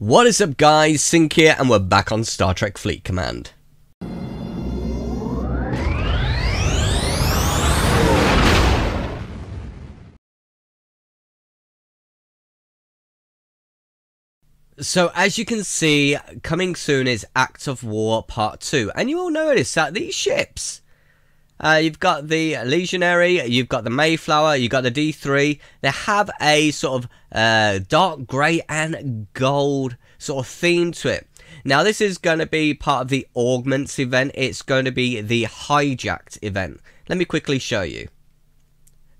What is up guys, Synq here and we're back on Star Trek Fleet Command. So as you can see, coming soon is Act of War Part 2. And you will notice that these ships, uh, you've got the Legionary, you've got the Mayflower, you've got the D3. They have a sort of uh, dark grey and gold sort of theme to it. Now this is going to be part of the Augments event. It's going to be the Hijacked event. Let me quickly show you.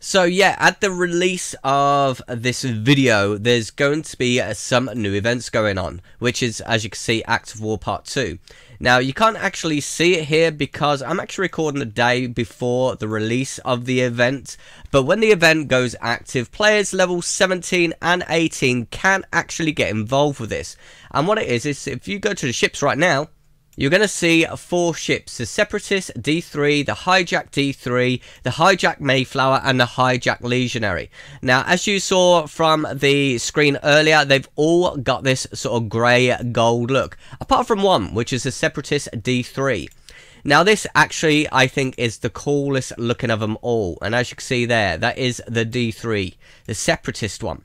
So yeah, at the release of this video, there's going to be uh, some new events going on, which is, as you can see, Act of War Part 2. Now, you can't actually see it here because I'm actually recording the day before the release of the event, but when the event goes active, players level 17 and 18 can actually get involved with this. And what it is, is if you go to the ships right now, you're going to see four ships, the Separatist D3, the Hijack D3, the Hijack Mayflower, and the Hijack Legionary. Now, as you saw from the screen earlier, they've all got this sort of grey gold look, apart from one, which is the Separatist D3. Now this actually I think is the coolest looking of them all and as you can see there that is the D3 the separatist one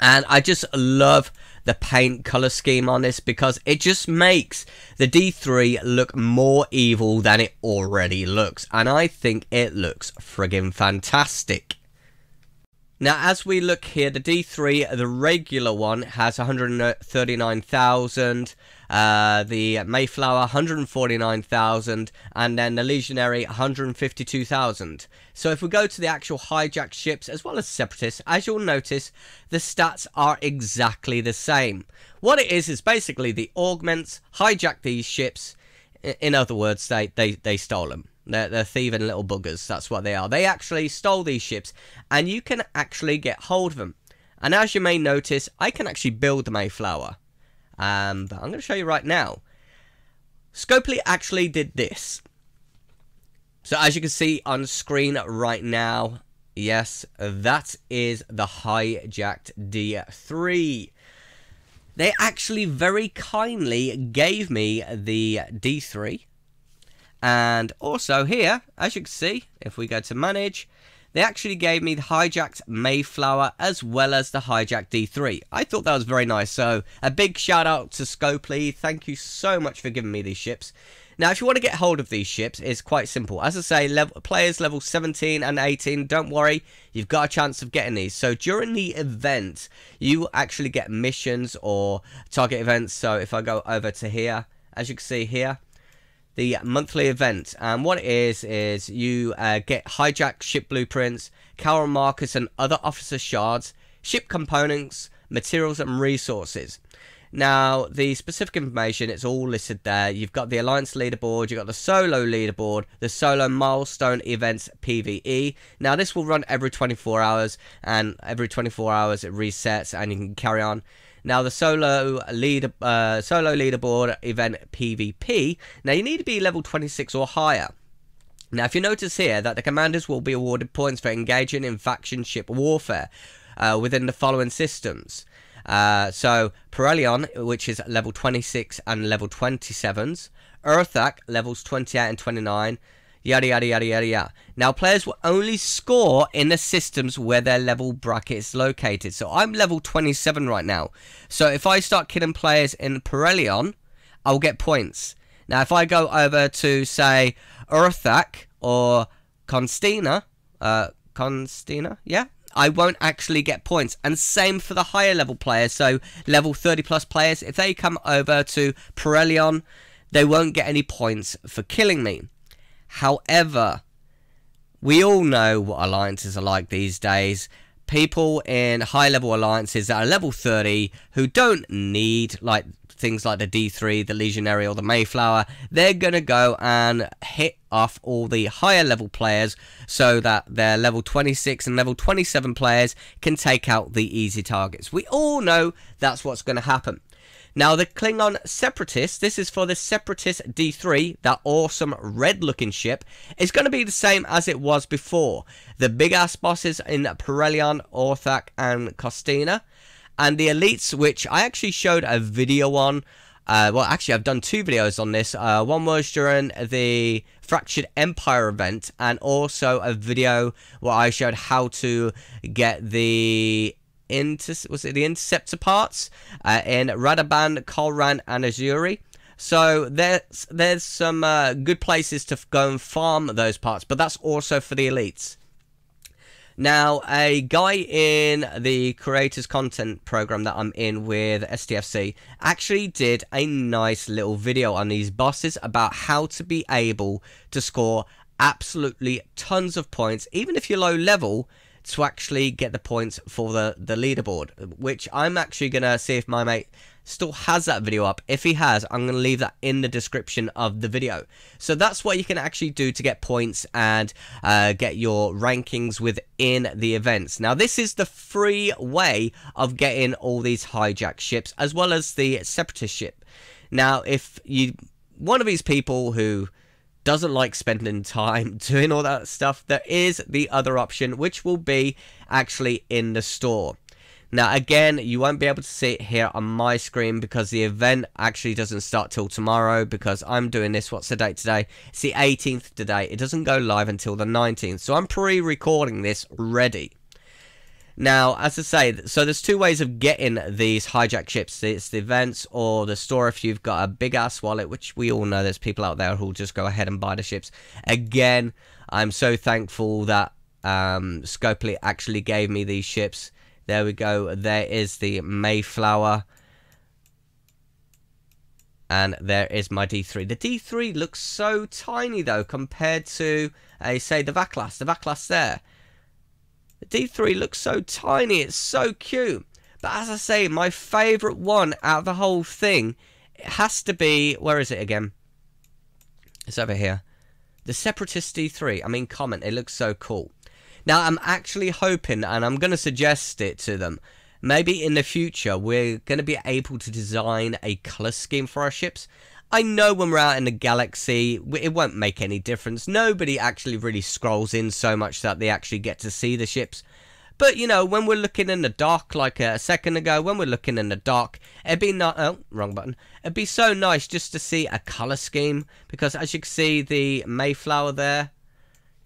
and I just love the paint color scheme on this because it just makes the D3 look more evil than it already looks. And I think it looks friggin' fantastic. Now, as we look here, the D3, the regular one, has 139,000. Uh, the Mayflower 149,000 and then the Legionary 152,000. So if we go to the actual hijacked ships as well as separatists, as you'll notice, the stats are exactly the same. What it is is basically the augments hijack these ships. In other words, they, they, they stole them. They're, they're thieving little buggers. That's what they are. They actually stole these ships and you can actually get hold of them. And as you may notice, I can actually build the Mayflower. Um, but I'm going to show you right now. Scopely actually did this. So as you can see on screen right now, yes, that is the hijacked D3. They actually very kindly gave me the D3. And also here, as you can see, if we go to manage, they actually gave me the hijacked Mayflower as well as the hijacked D3. I thought that was very nice, so a big shout out to Scopely. Thank you so much for giving me these ships. Now, if you want to get hold of these ships, it's quite simple. As I say, level, players level 17 and 18, don't worry, you've got a chance of getting these. So during the event, you actually get missions or target events. So if I go over to here, as you can see here, the monthly event. And what it is, is you uh, get hijack ship blueprints, Carol Marcus and other officer shards, ship components, materials and resources. Now, the specific information, it's all listed there. You've got the Alliance leaderboard, you've got the solo leaderboard, the solo milestone events PvE. Now, this will run every 24 hours, and every 24 hours it resets, and you can carry on. Now the solo leader uh, solo leaderboard event PvP. Now you need to be level 26 or higher. Now if you notice here that the commanders will be awarded points for engaging in faction ship warfare uh, within the following systems. Uh, so Perelion, which is level 26 and level 27s. Earthak, levels 28 and 29 yada yada yada yada yada. Now players will only score in the systems where their level bracket is located. So I'm level 27 right now. So if I start killing players in Perelion, I'll get points. Now if I go over to say Earthak or Constina, uh, Constina, yeah, I won't actually get points. And same for the higher level players. So level 30 plus players, if they come over to Perelion, they won't get any points for killing me. However, we all know what alliances are like these days. People in high level alliances that are level 30 who don't need like things like the D3, the Legionary, or the Mayflower, they're going to go and hit off all the higher level players so that their level 26 and level 27 players can take out the easy targets. We all know that's what's going to happen. Now, the Klingon Separatist, this is for the Separatist D3, that awesome red-looking ship, is going to be the same as it was before. The big-ass bosses in Perelion, Orthak, and Costina. And the elites, which I actually showed a video on. Uh, well, actually, I've done two videos on this. Uh, one was during the Fractured Empire event, and also a video where I showed how to get the inter was it the interceptor parts uh, in Radaban, Colran, and Azuri. So there's there's some uh, good places to go and farm those parts, but that's also for the elites. Now, a guy in the creators content program that I'm in with STFC actually did a nice little video on these bosses about how to be able to score absolutely tons of points, even if you're low level, to actually get the points for the, the leaderboard, which I'm actually going to see if my mate still has that video up. If he has, I'm going to leave that in the description of the video. So that's what you can actually do to get points and uh, get your rankings within the events. Now, this is the free way of getting all these hijack ships, as well as the separatist ship. Now, if you one of these people who doesn't like spending time doing all that stuff, there is the other option, which will be actually in the store. Now, again, you won't be able to see it here on my screen because the event actually doesn't start till tomorrow because I'm doing this. What's the date today? It's the 18th today. It doesn't go live until the 19th. So I'm pre-recording this ready. Now, as I say, so there's two ways of getting these hijack ships. It's the events or the store if you've got a big ass wallet, which we all know there's people out there who'll just go ahead and buy the ships. Again, I'm so thankful that um, Scopely actually gave me these ships. There we go. There is the Mayflower. And there is my D3. The D3 looks so tiny, though, compared to, uh, say, the Vahklas. The Vahklas there. The D3 looks so tiny. It's so cute. But as I say, my favourite one out of the whole thing, it has to be... Where is it again? It's over here. The Separatist D3. I mean, comment. It looks so cool. Now, I'm actually hoping, and I'm going to suggest it to them, maybe in the future we're going to be able to design a colour scheme for our ships. I know when we're out in the galaxy, it won't make any difference. Nobody actually really scrolls in so much that they actually get to see the ships. But, you know, when we're looking in the dark, like a second ago, when we're looking in the dark, it'd be not, oh, wrong button. It'd be so nice just to see a colour scheme. Because as you can see, the Mayflower there,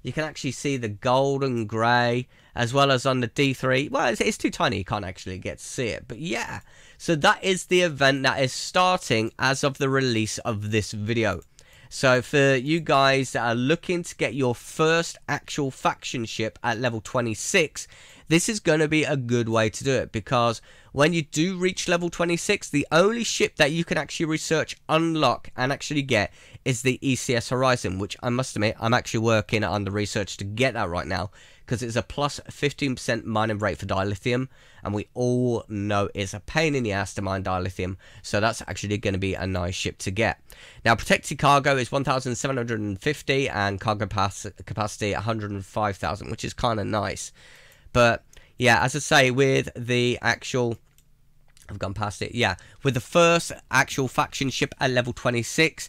you can actually see the golden grey as well as on the D3. Well, it's, it's, too tiny, you can't actually get to see it. But yeah, so that is the event that is starting as of the release of this video. So for you guys that are looking to get your first actual faction ship at level 26, this is going to be a good way to do it because when you do reach level 26, the only ship that you can actually research, unlock, and actually get is the ECS Horizon, which I must admit, I'm actually working on the research to get that right now because it's a plus 15% mining rate for dilithium, and we all know it's a pain in the ass to mine dilithium, so that's actually going to be a nice ship to get. Now, protected cargo is 1,750, and cargo capacity 105,000, which is kind of nice. But yeah, as I say, with the actual I've gone past it. Yeah, with the first actual faction ship at level 26,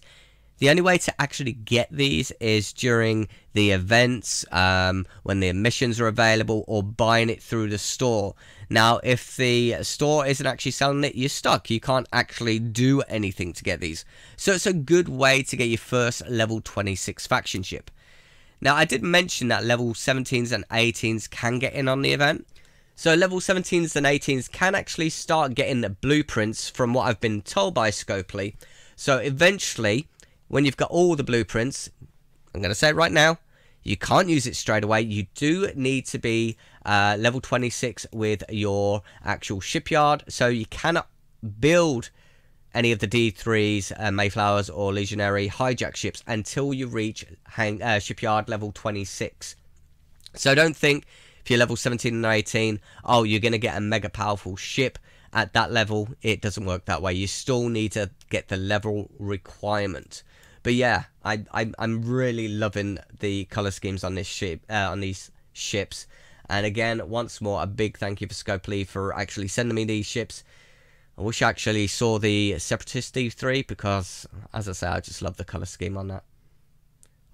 the only way to actually get these is during the events, um, when the missions are available, or buying it through the store. Now, if the store isn't actually selling it, you're stuck. You can't actually do anything to get these. So it's a good way to get your first level 26 faction ship. Now, I did mention that level 17s and 18s can get in on the event. So level 17s and 18s can actually start getting the blueprints from what I've been told by Scopely. So eventually, when you've got all the blueprints, I'm going to say it right now, you can't use it straight away. You do need to be uh, level 26 with your actual shipyard. So you cannot build any of the D3s, uh, Mayflowers, or Legionary hijack ships until you reach hang, uh, shipyard level 26. So don't think if you're level 17 and 18, oh, you're going to get a mega powerful ship. At that level, it doesn't work that way. You still need to get the level requirement. But yeah, I, I I'm really loving the color schemes on this ship uh, on these ships. And again, once more, a big thank you for Scopely for actually sending me these ships. I wish I actually saw the Separatist D3 because, as I say, I just love the colour scheme on that.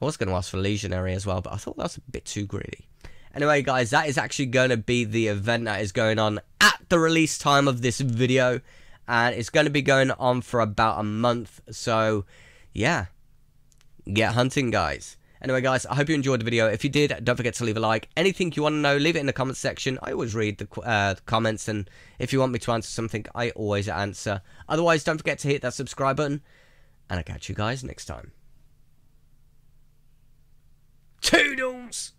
I was going to ask for Legionary as well, but I thought that was a bit too greedy. Anyway, guys, that is actually going to be the event that is going on at the release time of this video. And it's going to be going on for about a month. So, yeah. Get hunting, guys. Anyway, guys, I hope you enjoyed the video. If you did, don't forget to leave a like. Anything you want to know, leave it in the comments section. I always read the uh, comments, and if you want me to answer something, I always answer. Otherwise, don't forget to hit that subscribe button, and I'll catch you guys next time. Toodles!